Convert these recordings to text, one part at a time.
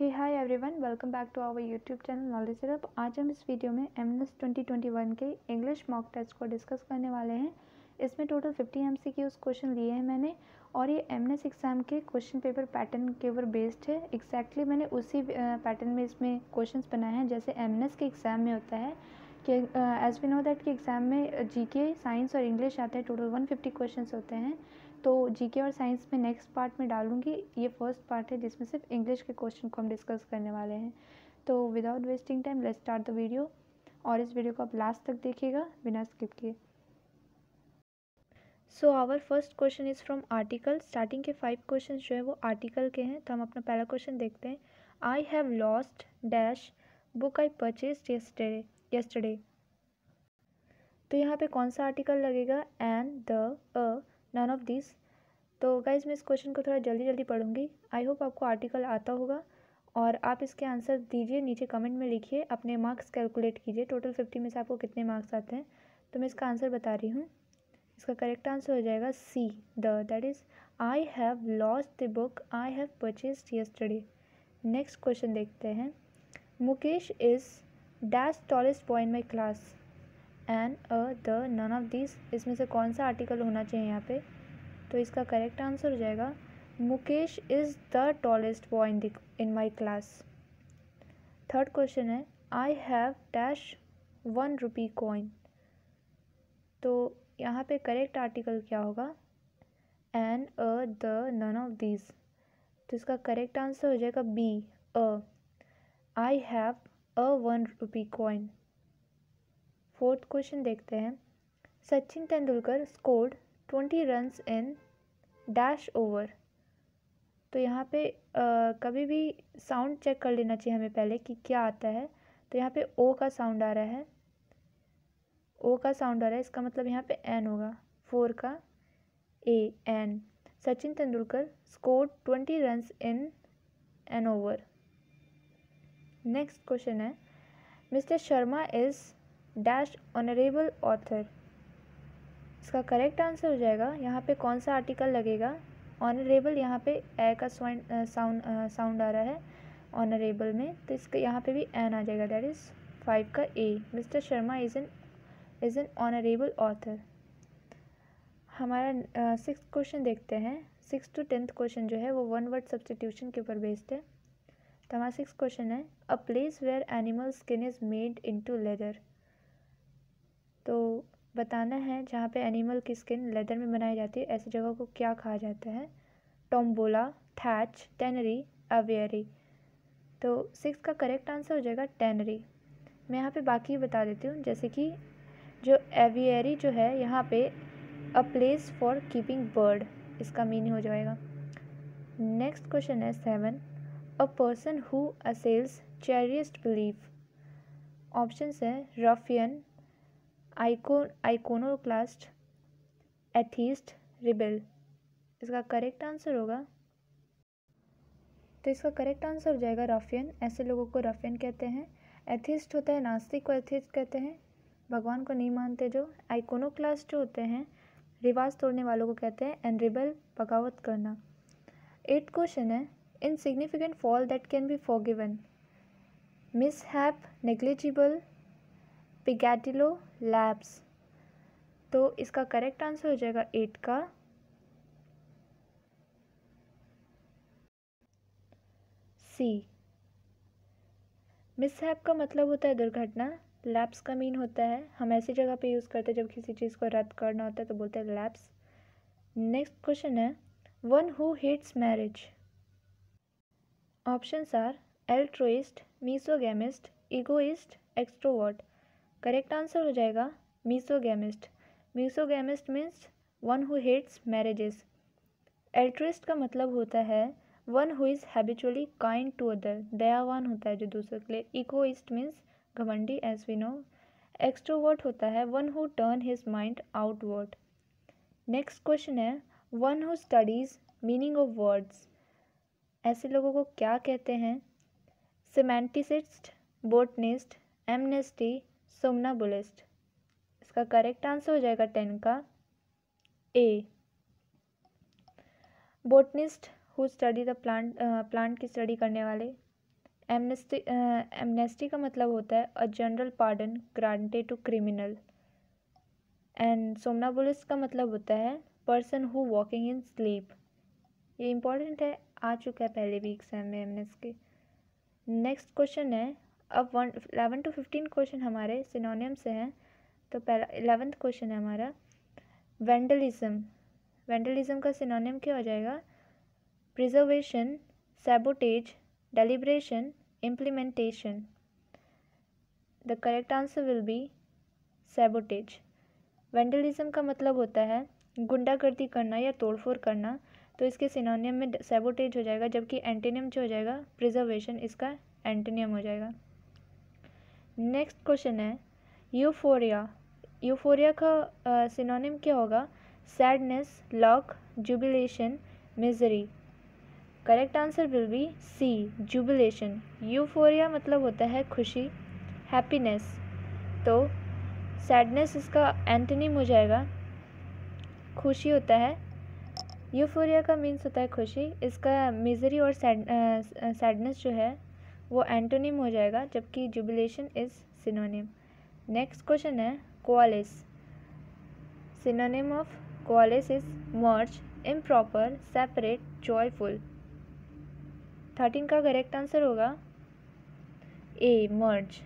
Hey hi everyone welcome back to our YouTube channel knowledge सिर्फ़ आज हम इस वीडियो में M S twenty twenty one के इंग्लिश मॉक टेस्ट को डिस्कस करने वाले हैं। इसमें total fifty M C question लिए हैं मैंने और ये एम एस एग्ज़ाम के क्वेश्चन पेपर पैटर्न के ऊपर बेस्ड है। एग्जैक्टली exactly मैंने उसी पैटर्न में इसमें क्वेश्चन बनाए हैं, जैसे एम एस के एग्ज़ाम में होता है कि एज वी नो दैट कि एग्ज़ाम में जी के साइंस और इंग्लिश आते हैं टोटल वन फिफ्टी क्वेश्चन होते हैं। तो जीके और साइंस में नेक्स्ट पार्ट में डालूँगी। ये फ़र्स्ट पार्ट है जिसमें सिर्फ़ इंग्लिश के क्वेश्चन को हम डिस्कस करने वाले हैं। तो without wasting time let's start the video और इस वीडियो को आप लास्ट तक देखिएगा बिना स्किप किए। So our first question is from article starting के फाइव क्वेश्चन जो है वो आर्टिकल के हैं। तो हम अपना पहला क्वेश्चन देखते हैं। I have lost dash book I purchase yesterday yesterday तो यहाँ पे कौन सा आर्टिकल लगेगा? And the a none of this तो गाइज़ मैं इस क्वेश्चन को थोड़ा जल्दी जल्दी पढ़ूँगी। आई होप आपको आर्टिकल आता होगा और आप इसके आंसर दीजिए, नीचे कमेंट में लिखिए, अपने मार्क्स कैलकुलेट कीजिए। टोटल फिफ्टी में से आपको कितने मार्क्स आते हैं? तो मैं इसका आंसर बता रही हूँ। इसका करेक्ट आंसर हो जाएगा C the that is I have lost the book I have purchase yesterday next question देखते हैं। Mukesh is dash tallest boy in my class an a the none of this इसमें से कौन सा article होना चाहिए यहाँ पे? तो इसका करेक्ट आंसर हो जाएगा, Mukesh is the tallest boy in the in my class third question है I have dash one rupee coin तो यहाँ पे करेक्ट आर्टिकल क्या होगा? An a the none of this तो इसका करेक्ट आंसर हो जाएगा B a I have a one rupee coin fourth question देखते हैं। Sachin Tendulkar scored twenty runs in dash over तो यहाँ पे आ, कभी भी साउंड चेक कर लेना चाहिए हमें पहले कि क्या आता है। तो यहाँ पे ओ का साउंड आ रहा है। ओ का साउंड आ रहा है इसका मतलब यहाँ पे एन होगा। फोर का A an Sachin Tendulkar scored twenty runs in an over next question है। Mister Sharma is dash honourable author इसका करेक्ट आंसर हो जाएगा। यहाँ पे कौन सा आर्टिकल लगेगा? ऑनरेबल यहाँ पे ए का साउंड साउंड आ रहा है ऑनरेबल में। तो इसके यहाँ पे भी एन आ जाएगा। दैट इज़ फाइव का A mister Sharma is an is an honourable author हमारा सिक्स uh, क्वेश्चन देखते हैं। सिक्स टू टेंथ क्वेश्चन जो है वो वन वर्ड सब्सटीट्यूशन के ऊपर बेस्ड है। तो हमारा सिक्स क्वेश्चन है a place where animal skin is made into leather तो बताना है जहाँ पे एनिमल की स्किन लेदर में बनाई जाती है, ऐसी जगह को क्या कहा जाता है? टोम्बोला थैच टेनरी अवेयरी तो सिक्स का करेक्ट आंसर हो जाएगा टेनरी मैं यहाँ पे बाकी बता देती हूँ, जैसे कि जो एवियरी जो है, यहाँ पे a place for keeping bird इसका मीनिंग हो जाएगा. नेक्स्ट क्वेश्चन है seven a person who assails cherished belief options है रफियन आइको आइकोनोक्लास्ट एथीस्ट रिबेल। इसका करेक्ट आंसर होगा। तो इसका करेक्ट आंसर हो जाएगा रफियन। ऐसे लोगों को रफियन कहते हैं। एथिस्ट होता है, नास्तिक को एथिस्ट कहते हैं। भगवान को नहीं मानते जो। आइकोनोक्लास्ट जो होते हैं, रिवाज तोड़ने वालों को कहते हैं एंड रिबल बगावत करना। एट क्वेश्चन है, insignificant fall that can be forgiven. Mishap, negligible, peccadillo lapse तो इसका करेक्ट आंसर हो जाएगा एट का. सी मिसहैप का मतलब होता है दुर्घटना. लैप्स का मीन होता है. हम ऐसी जगह पे यूज़ करते हैं जब किसी चीज़ को रद्द करना होता है तो बोलते हैं लैप्स नेक्स्ट क्वेश्चन है. One who hates marriage options are altruist misogamist egoist extrovert correct answer हो जाएगा misogamist. Misogamist means one who hates marriages altruist का मतलब होता है one who is habitually kind to other दयावान होता है जो दूसरों के लिए। इकोइस्ट मीन्स घमंडी एज वी नो एक्सट्रोवर्ट होता है one who turn his mind outward next question है one who studies meaning of words ऐसे लोगों को क्या कहते हैं? सिमेंटिसिस्ट बोटनिस्ट एमनेस्टी सोमना बुलिस्ट। इसका करेक्ट आंसर हो जाएगा टेन का। A botanist who study the plant plant की स्टडी करने वाले। एमनेस्टी एमनेस्टी का मतलब होता है a general pardon granted to criminal and somnambulist का मतलब होता है person who walking in sleep ये इंपॉर्टेंट है, आ चुका है पहले भी एग्ज़ाम में एम के नेक्स्ट क्वेश्चन है अब one eleven to fifteen question हमारे सिनोनियम से हैं। तो पहला एलेवेंथ क्वेश्चन है हमारा। वेंडलिज्म वेंडलिज्म का सिनोनियम क्या हो जाएगा? Preservation sabotage deliberation implementation the correct answer will be sabotage vandalism का मतलब होता है गुंडागर्दी करना या तोड़फोड़ करना। तो इसके सिनोनियम में सेबोटेज हो जाएगा, जबकि एंटीनियम जो हो जाएगा प्रिजर्वेशन इसका एंटीनियम हो जाएगा। नेक्स्ट क्वेश्चन है यूफोरिया यूफोरिया का सिनोनिम क्या होगा? Sadness lock jubilation misery correct answer will be C jubilation euphoria मतलब होता है खुशी हैप्पीनेस तो सैडनेस इसका एंटनीम हो जाएगा। खुशी होता है यूफोरिया का मीन्स होता है खुशी. इसका मिजरी और सैडनेस जो है वो एंटोनिम हो जाएगा, जबकि jubilation is synonym next question है coalesce synonym of coalesce is merge improper separate joyful thirteen का करेक्ट आंसर होगा ए मर्ज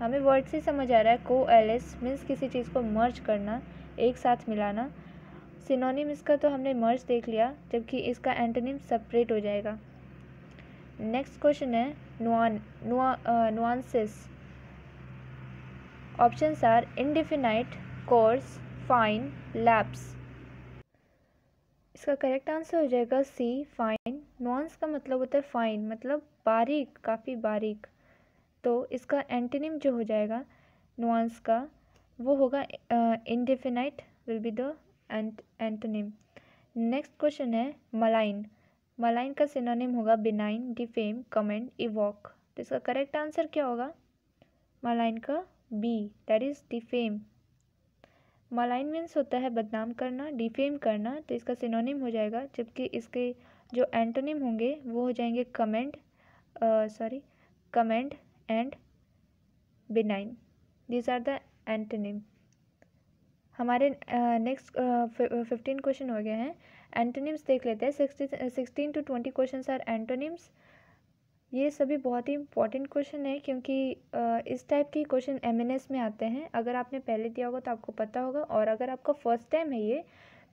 हमें वर्ड से समझ आ रहा है को एलिस मीन्स किसी चीज़ को मर्ज करना, एक साथ मिलाना. सिनोनिम इसका तो हमने मर्ज देख लिया, जबकि इसका एंटोनिम सेपरेट हो जाएगा. नेक्स्ट क्वेश्चन है Nuwan nuances options are indefinite coarse fine lapse इसका करेक्ट आंसर हो जाएगा सी फाइन नुआंस का मतलब होता है फाइन मतलब बारीक, काफ़ी बारीक. तो इसका एंटोनिम जो हो जाएगा नुआंस का, वो होगा indefinite will be the antonym next question है मलाइन मलाइन का सिनोनिम होगा बिनाइन डिफेम कमेंट इवॉक तो इसका करेक्ट आंसर क्या होगा? मलाइन का B that is defame malign means होता है बदनाम करना डिफेम करना तो इसका सिनोनिम हो जाएगा, जबकि इसके जो एंटोनिम होंगे, वो हो जाएँगे comment sorry comment and benign these are the antonym हमारे नेक्स्ट फिफ्टीन क्वेश्चन हो गए हैं। एंटोनिम्स देख लेते हैं। Sixty sixteen to twenty question are antonyms ये सभी बहुत ही इंपॉर्टेंट क्वेश्चन है क्योंकि इस टाइप के क्वेश्चन एमएनएस में आते हैं। अगर आपने पहले दिया होगा तो आपको पता होगा। और अगर आपका फ़र्स्ट टाइम है ये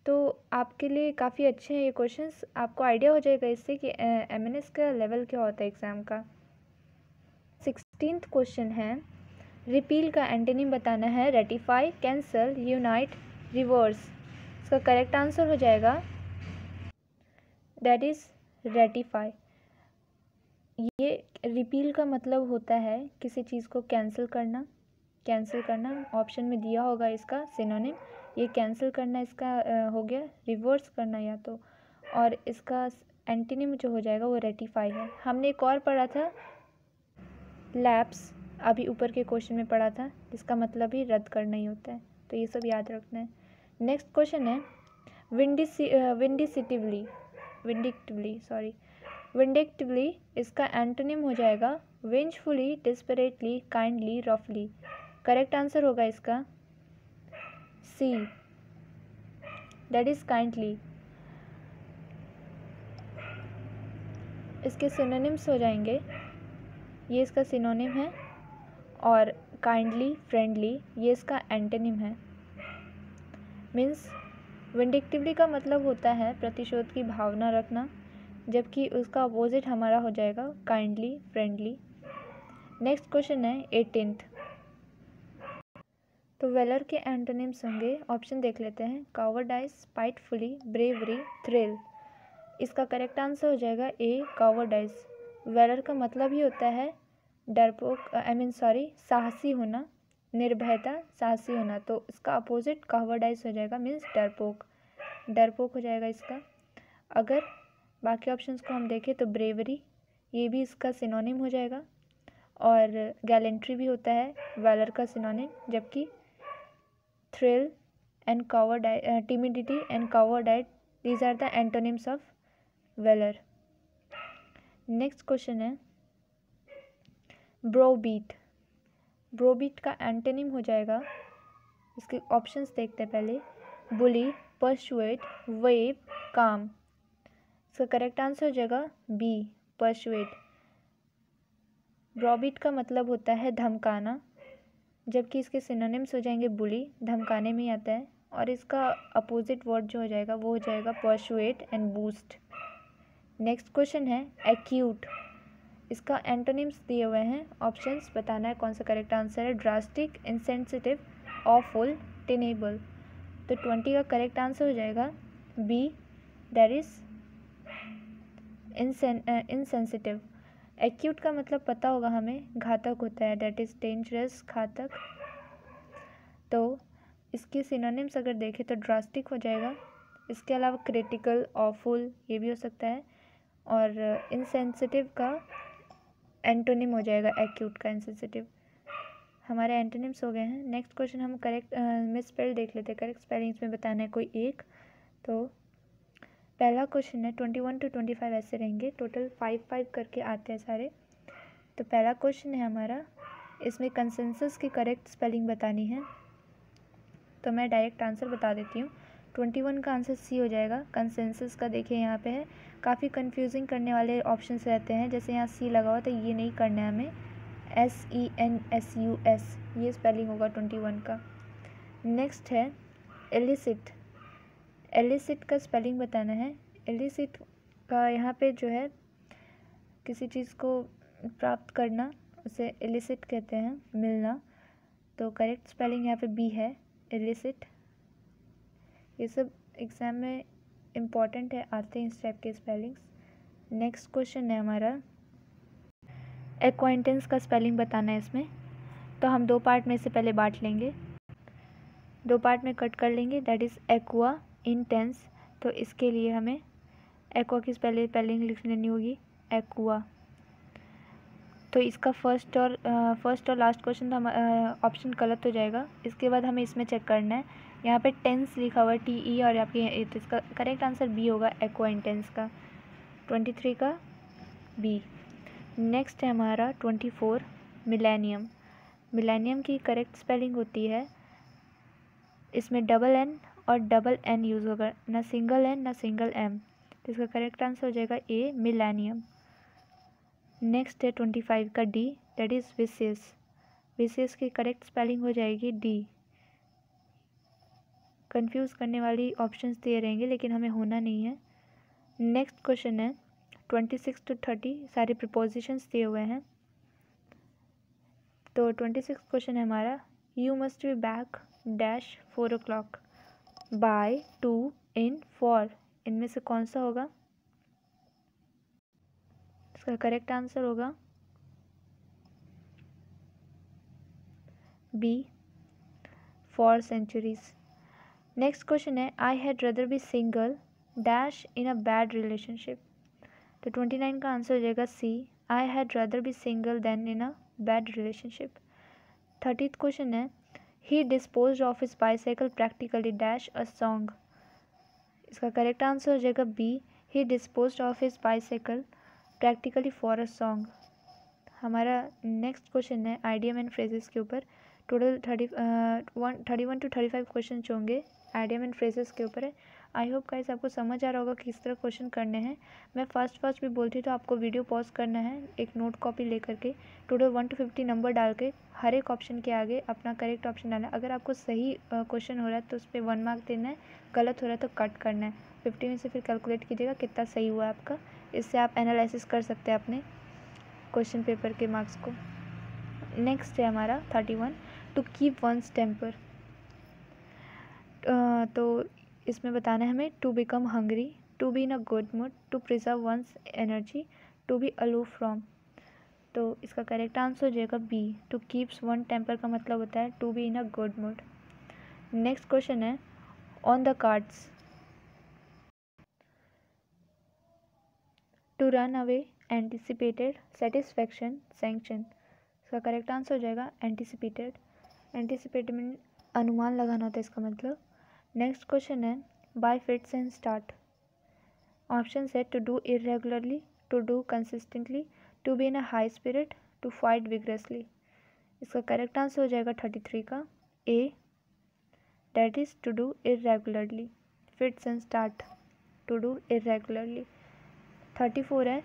तो आपके लिए काफ़ी अच्छे हैं ये क्वेश्चंस आपको आइडिया हो जाएगा इससे कि एम uh, का लेवल क्या होता है एग्ज़ाम का। सिक्सटीन क्वेश्चन है। रिपील का एंटोनिम बताना है। रेटिफाई कैंसल यूनाइट रिवर्स इसका करेक्ट आंसर हो जाएगा। That is ratify. ये रिपील का मतलब होता है किसी चीज़ को कैंसिल करना। कैंसिल करना, ऑप्शन में दिया होगा इसका सिनोनिम। ये कैंसिल करना इसका हो गया, रिवर्स करना या तो। और इसका एंटीनिम जो हो जाएगा वो रेटिफाई है। हमने एक और पढ़ा था लैप्स अभी ऊपर के क्वेश्चन में पढ़ा था, जिसका मतलब ही रद्द करना ही होता है। तो ये सब याद रखना है। नेक्स्ट क्वेश्चन है vindi vindictively. Vindictively sorry vindictively इसका एंटोनिम हो जाएगा विंचफुली डिस्परेटली काइंडली रफली करेक्ट आंसर होगा इसका? सी दैट इज़ काइंडली इसके सिनोनिम्स हो जाएँगे। ये इसका सिनोनिम है और काइंडली फ्रेंडली ये इसका एंटोनिम है। मीन्स विंडिक्टिवली का मतलब होता है प्रतिशोध की भावना रखना, जबकि उसका अपोजिट हमारा हो जाएगा काइंडली फ्रेंडली नेक्स्ट क्वेश्चन है एटीनथ तो वेलर के एंटोनिम्स होंगे ऑप्शन देख लेते हैं। कावर्डाइज स्पाइटफुली ब्रेवरी थ्रिल इसका करेक्ट आंसर हो जाएगा ए कावर्डाइज वेलर का मतलब ही होता है डरपोक आई मीन सॉरी साहसी होना। निर्भयता, साहसी होना। तो इसका अपोजिट कहवर्डाइज हो जाएगा मीन्स डरपोक। डरपोक हो जाएगा इसका। अगर बाकी ऑप्शंस को हम देखें तो ब्रेवरी ये भी इसका सिनोनिम हो जाएगा। और गैलेंट्री भी होता है वेलर का सिनोनिम जबकि thrill and cowardice timidity and cowardice these are the antonyms of valour next question है ब्रोबीट ब्रोबीट का एंटेनिम हो जाएगा। इसके ऑप्शंस देखते हैं पहले। बुली, परसुएट वेव काम। इसका करेक्ट आंसर हो जाएगा बी, परसुएट। ब्रॉबिट का मतलब होता है धमकाना, जबकि इसके सिनोनिम्स हो जाएँगे बुली, धमकाने में आता है। और इसका अपोजिट वर्ड जो हो जाएगा, वो हो जाएगा persuade and boost. Next question है एक्यूट इसका एंटोनिम्स दिए हुए हैं। ऑप्शंस बताना है कौन सा करेक्ट आंसर है। ड्रास्टिक इंसेंसिटिव ऑफुल टेनेबल तो ट्वेंटी का करेक्ट आंसर हो जाएगा। B that is insensitive acute का मतलब पता होगा हमें। घातक होता है। दैट इज़ डेंजरस घातक. तो इसके सिनोनिम्स अगर देखें तो ड्रास्टिक हो जाएगा। इसके अलावा क्रिटिकल ऑफुल ये भी हो सकता है। और इनसेंसिटिव का एंटोनिम हो जाएगा एक्यूट का इनसेंसिटिव हमारे एंटोनिम्स हो गए हैं। नेक्स्ट क्वेश्चन हम करेक्ट मिस स्पेल देख लेते हैं। करेक्ट स्पेलिंग्स में बताना है कोई एक। तो पहला क्वेश्चन है twenty one to twenty five ऐसे रहेंगे। टोटल फाइव फाइव करके आते हैं सारे। तो पहला क्वेश्चन है हमारा, इसमें कंसेंसस की करेक्ट स्पेलिंग बतानी है। तो मैं डायरेक्ट आंसर बता देती हूँ। ट्वेंटी वन का आंसर सी हो जाएगा। कंसेंसस का देखिए यहाँ पे है। काफ़ी कंफ्यूजिंग करने वाले ऑप्शंस रहते हैं। जैसे यहाँ सी लगा हुआ तो ये नहीं करना है हमें। S E N S U S ये स्पेलिंग होगा ट्वेंटी वन का। नेक्स्ट है एलिसिट एलिसिट का स्पेलिंग बताना है। एलिसिट का यहाँ पे जो है, किसी चीज़ को प्राप्त करना, उसे एलिसिट कहते हैं, मिलना। तो करेक्ट स्पेलिंग यहाँ पे बी है एलिसिट ये सब एग्ज़ाम में इंपॉर्टेंट है, आते हैं इस टाइप के स्पेलिंग्स नेक्स्ट क्वेश्चन है हमारा. एक्वाइंटेंस का स्पेलिंग बताना है इसमें. तो हम दो पार्ट में से पहले बांट लेंगे. दो पार्ट में कट कर लेंगे दैट इज़ एक्वा इंटेंस तो इसके लिए हमें एक्वा की पहले स्पेलिंग लिख लेनी होगी. एक्वा तो इसका फ़र्स्ट और फ़र्स्ट और लास्ट क्वेश्चन तो हम ऑप्शन गलत हो जाएगा. इसके बाद हमें इसमें चेक करना है. यहाँ पे टेंस लिखा हुआ है टी ई और आपके तो इसका करेक्ट आंसर बी होगा एक्वा का। ट्वेंटी थ्री का बी नेक्स्ट है हमारा ट्वेंटी फोर मिलेनियम मिलेनियम की करेक्ट स्पेलिंग होती है, इसमें डबल एन और डबल एन यूज़ होगा, ना सिंगल एन ना सिंगल एम तो इसका करेक्ट आंसर हो जाएगा ए मिलेनियम नेक्स्ट है ट्वेंटी फाइव का डी दैट इज़ विशेष विशेष की करेक्ट स्पेलिंग हो जाएगी डी कंफ्यूज करने वाली ऑप्शंस दिए रहेंगे, लेकिन हमें होना नहीं है। नेक्स्ट क्वेश्चन है ट्वेंटी सिक्स टू थर्टी सारे प्रपोजिशंस दिए हुए हैं। तो ट्वेंटी सिक्स क्वेश्चन है हमारा you must be back dash four o'clock by to in for इनमें से कौन सा होगा? इसका करेक्ट आंसर होगा B for centuries next question है I had rather be single dash in a bad relationship तो ट्वेंटी नाइन का आंसर हो जाएगा C I had rather be single then in a bad relationship thirtieth question है he dispose of is bicycle practically dash a song इसका correct answer हो जाएगा B he dispose of is bicycle practically for a song हमारा next question है idiom and phrases के ऊपर. Total thirty one thirty one to thirty five question होंगे. Idiom and phrases के ऊपर है। आई होप गाइस आपको समझ आ रहा होगा किस तरह क्वेश्चन करने हैं। मैं फ़र्स्ट फ़र्स्ट भी बोलती तो आपको वीडियो पॉज करना है, एक नोट कॉपी लेकर के total one to fifty number डाल के, हर एक ऑप्शन के आगे अपना करेक्ट ऑप्शन डालना है अगर आपको सही क्वेश्चन हो रहा है तो उस पर वन मार्क देना है, गलत हो रहा है तो कट करना है। फिफ्टी में से फिर कैलकुलेट कीजिएगा, कितना सही हुआ है आपका। इससे आप एनालिसिस कर सकते हैं अपने क्वेश्चन पेपर के मार्क्स को। नेक्स्ट है हमारा thirty one to keep one's temper तो इसमें बताना है हमें to become hungry to be in a good mood to preserve one's energy to be aloof from तो इसका करेक्ट आंसर हो जाएगा B to keeps one temper का मतलब होता है to be in a good mood next question है on the cards to run away anticipated satisfaction sanction इसका करेक्ट आंसर हो जाएगा एंटिसिपेटेड एंटिसिपेटेड में अनुमान लगाना होता है इसका मतलब। नेक्स्ट क्वेश्चन है by fits and start option है to do irregularly to do consistently to be in a high spirit to fight vigorously इसका करेक्ट आंसर हो जाएगा थर्टी थ्री का A that is to do irregularly fits and start to do irregularly thirty four है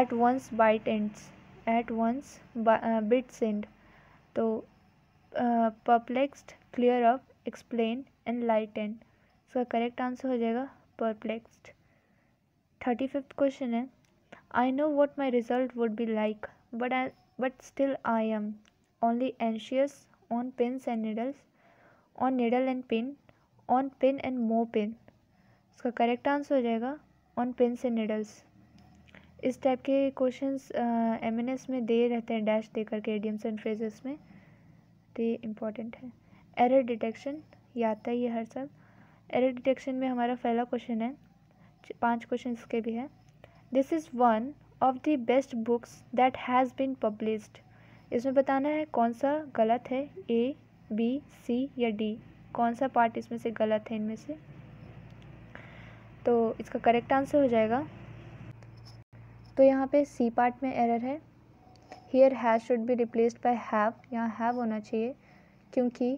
at once bite ends at once bits and तो perplexed clear up explain and light and इसका correct answer हो जाएगा perplexed thirty fifth question है I know what my result would be like but I but still I am only anxious on pins and needles on needle and pin on pin and more pin इसका correct answer हो जाएगा on pins and needles इस type के questions M N S में दे रहते हैं dash दे करके एडियम्स एंड फ्रेजेस में. तो ये इंपॉर्टेंट है. एरर डिटेक्शन ये आता ही है हर साल। एरर डिटेक्शन में हमारा पहला क्वेश्चन है। पाँच क्वेश्चन इसके भी है। This is one of the best books that has been published इसमें बताना है कौन सा गलत है ए बी सी या डी कौन सा पार्ट इसमें से गलत है इनमें से? तो इसका करेक्ट आंसर हो जाएगा। तो यहाँ पे सी पार्ट में एरर है। Here has should be replaced by have यहाँ हैव होना चाहिए, क्योंकि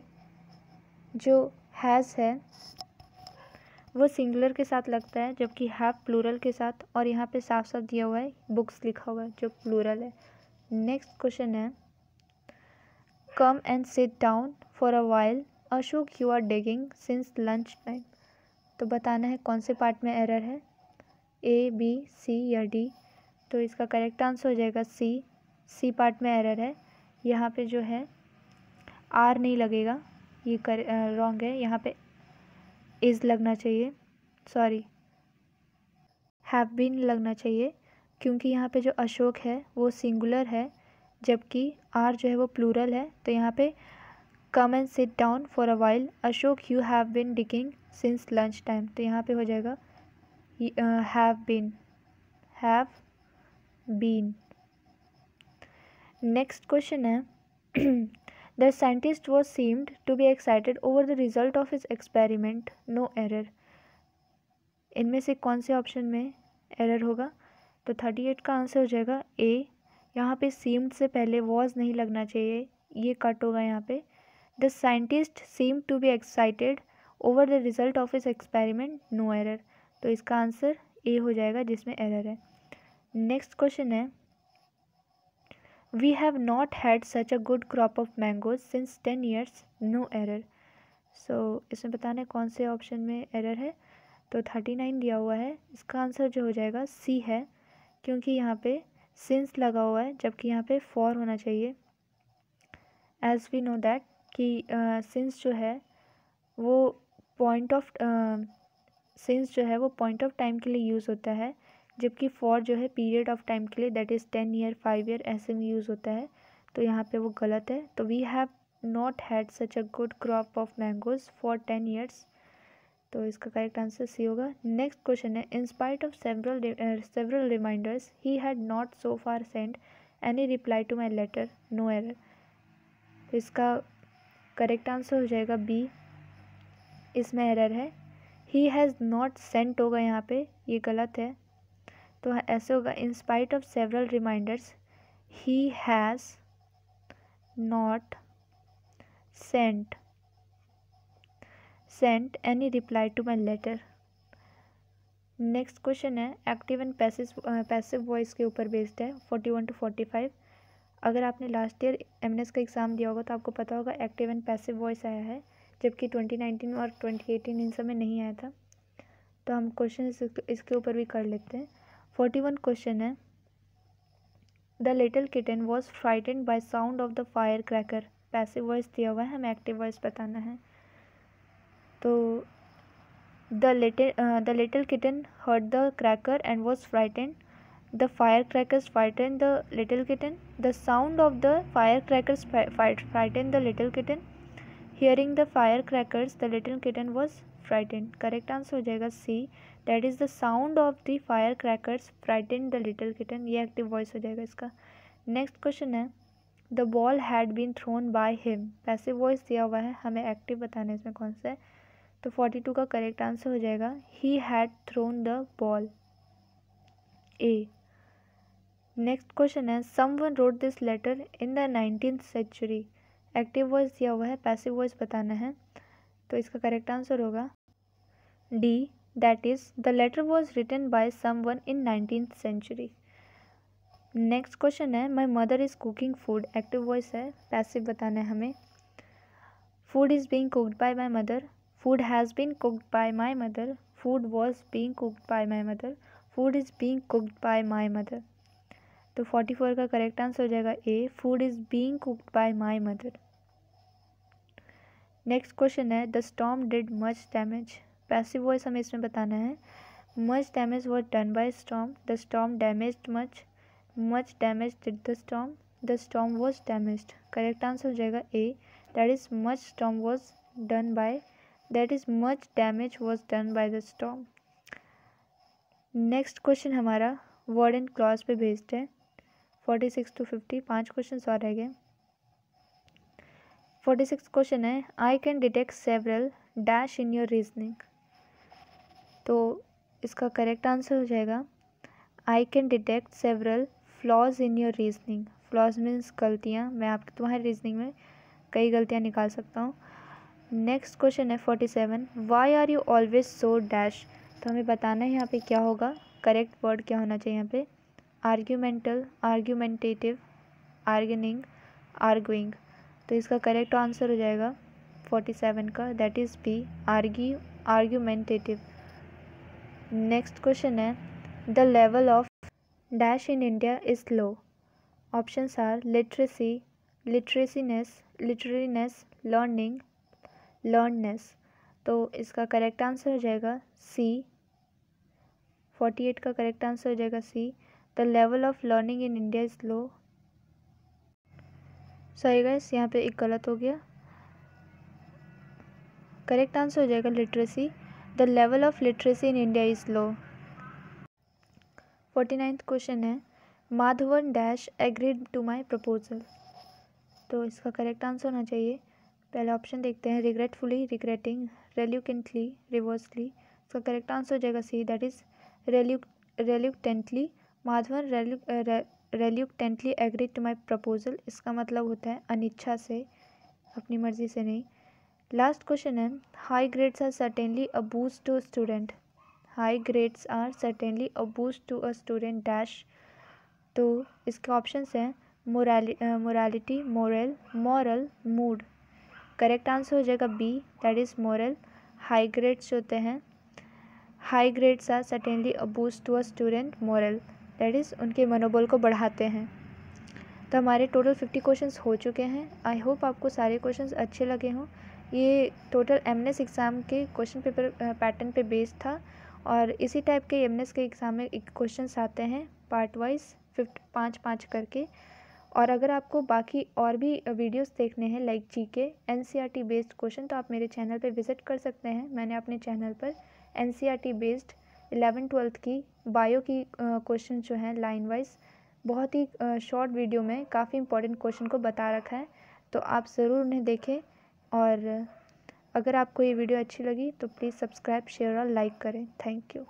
जो हैज़ है, वो सिंगुलर के साथ लगता है, जबकि हैव प्लूरल के साथ, और यहाँ पे साफ़ साफ़ दिया हुआ है बुक्स लिखा हुआ है, जो प्लूरल है। नेक्स्ट क्वेश्चन है come and sit down for a while Ashok you are digging since lunch time तो बताना है, कौन से पार्ट में एरर है? ए बी सी या डी तो इसका करेक्ट आंसर हो जाएगा सी सी पार्ट में एरर है। यहाँ पे जो है आर नहीं लगेगा। ये कर रॉन्ग है। यहाँ पे इज़ लगना चाहिए। सॉरी हैव बीन लगना चाहिए। क्योंकि यहाँ पे जो अशोक है, वो सिंगुलर है, जबकि आर जो है वो प्लूरल है। तो यहाँ पे come and sit down for a while Ashok you have been digging since lunch time तो यहाँ पे हो जाएगा have been have been next question है। The scientist was seemed to be excited over the result of his experiment no error इनमें से कौन से ऑप्शन में एरर होगा? तो थर्टी एट का आंसर हो जाएगा ए यहाँ पे सीम्ड से पहले वॉज़ नहीं लगना चाहिए. ये कट होगा यहाँ पे. The scientist seem to be excited over the result of his experiment no error तो इसका आंसर ए हो जाएगा जिसमें एरर है. नेक्स्ट क्वेश्चन है. We have not had such a good crop of mangoes since ten years no error so इसमें बताना है कौन से ऑप्शन में एरर है? तो थर्टी नाइन दिया हुआ है। इसका आंसर जो हो जाएगा सी है क्योंकि यहाँ पे सिंस लगा हुआ है जबकि यहाँ पे फॉर होना चाहिए। एज वी नो दैट कि सिंस uh, जो है वो पॉइंट ऑफ़ सिंस जो है वो पॉइंट ऑफ़ टाइम के लिए यूज़ होता है। जबकि फॉर जो है पीरियड ऑफ़ टाइम के लिए that is ten year five year ऐसे में यूज़ होता है। तो यहाँ पे वो गलत है। तो we have not had such a good crop of mangoes for ten years तो इसका करेक्ट आंसर सी होगा। नेक्स्ट क्वेश्चन है। In spite of several several reminders he had not so far send any reply to my letter no error तो इसका correct answer हो जाएगा B इसमें error है। ही हैज़ नॉट सेंट होगा यहाँ पे। ये गलत है। तो ऐसे होगा। In spite of several reminders he has not sent sent any reply to my letter next question है active and passive passive voice के ऊपर बेस्ड है forty one to forty five अगर आपने लास्ट ईयर एमएनएस का exam दिया होगा तो आपको पता होगा एक्टिव एंड पैसिव वॉइस आया है, जबकि ट्वेंटी नाइनटीन और ट्वेंटी एटीन इन सब में नहीं आया था। तो हम क्वेश्चन इसके ऊपर भी कर लेते हैं। फोर्टी वन क्वेश्चन है। The little kitten was frightened by sound of the fire cracker. Passive voice दिया हुआ है, हमें एक्टिव वॉइस बताना है। तो the little the little kitten heard the cracker and was frightened. The fire crackers frightened the little kitten. The sound of the fire crackers frightened the little kitten. Hearing the fire crackers, the little kitten was frightened correct answer हो जाएगा C that is the sound of the fire crackers frightened the little kitten ये active voice हो जाएगा इसका. Next question है. The ball had been thrown by him passive voice दिया हुआ है. हमें एक्टिव बताना है इसमें कौन सा? है तो फोर्टी टू का करेक्ट आंसर हो जाएगा. He had thrown the ball A next question है. Someone wrote this letter in the nineteen century active voice दिया हुआ है. पैसिव वॉइस बताना है. तो इसका करेक्ट आंसर होगा D that is the letter was written by someone in nineteen century next question है my mother is cooking food active voice है पैसिव बताना है हमें. Food is being cooked by my mother food has been cooked by my mother food was being cooked by my mother food is being cooked by my mother तो forty four का correct answer हो जाएगा A food is being cooked by my mother next question है, the storm did much damage? Passive voice हमें इसमें बताना है। Much damage was done by storm the storm damage much. Much damage did the storm the storm was damage correct answer हो जाएगा A. That is much storm was done by. That is much damage was done by the storm next question हमारा word and clause पे based है। Forty six to fifty, पाँच question और रह गए। Forty six question है I can detect several dash in your reasoning तो इसका करेक्ट आंसर हो जाएगा I can detect several flaws in your reasoning flaws means गलतियाँ, मैं आपकी तुम्हारी रीजनिंग में कई गलतियाँ निकाल सकता हूँ। नेक्स्ट क्वेश्चन है forty seven why are you always so dash तो हमें बताना है यहाँ पे क्या होगा करेक्ट वर्ड क्या होना चाहिए यहाँ पे? आर्ग्यूमेंटल आर्ग्यूमेंटेटिव आर्गनिंग आर्गुइंग तो इसका करेक्ट आंसर हो जाएगा फोर्टी सेवन का that is B argue argumentative next question है the level of dash in India is low options are literacy literaciness literariness learning learnness तो इसका करेक्ट आंसर हो जाएगा सी फोर्टी एट का correct answer हो जाएगा C the level of learning in India is low सही guess यहाँ पे एक गलत हो गया। करेक्ट आंसर हो जाएगा literacy the level of literacy in India is low forty ninth question है। Madhavan dash agreed to my proposal तो इसका करेक्ट आंसर होना चाहिए। पहले ऑप्शन देखते हैं। रिग्रेटफुली रिग्रेटिंग रेल्यूकेंटली रिवर्सली इसका करेक्ट आंसर हो जाएगा C that is relu reluctantly Madhavan reluctantly agree to my proposal इसका मतलब होता है अनिच्छा से, अपनी मर्ज़ी से नहीं। लास्ट क्वेश्चन है high grades are certainly a boost to student high grades are certainly a boost to a student dash तो इसके ऑप्शंस हैं morally morality moral morale mood correct answer हो जाएगा B that is morale high grades होते हैं। High grades are certainly a boost to a student morale that is उनके मनोबल को बढ़ाते हैं। तो हमारे टोटल फिफ्टी क्वेश्चंस हो चुके हैं। आई होप आपको सारे क्वेश्चंस अच्छे लगे हों। ये टोटल एम एग्ज़ाम के क्वेश्चन पेपर पैटर्न पे बेस्ड था। और इसी टाइप के एम के एग्ज़ाम में एक क्वेश्चंस आते हैं पार्ट वाइज फिफ्ट पाँच पाँच करके। और अगर आपको बाकी और भी वीडियोस देखने हैं like G K N based question तो आप मेरे चैनल पे विज़िट कर सकते हैं। मैंने अपने चैनल पर एन बेस्ड इलेवन ट्वेल्थ की बायो की क्वेश्चन जो हैं लाइन वाइज बहुत ही शॉर्ट वीडियो में काफ़ी इंपॉर्टेंट क्वेश्चन को बता रखा है तो आप ज़रूर उन्हें देखें और अगर आपको ये वीडियो अच्छी लगी तो प्लीज़ सब्सक्राइब शेयर और लाइक करें। Thank you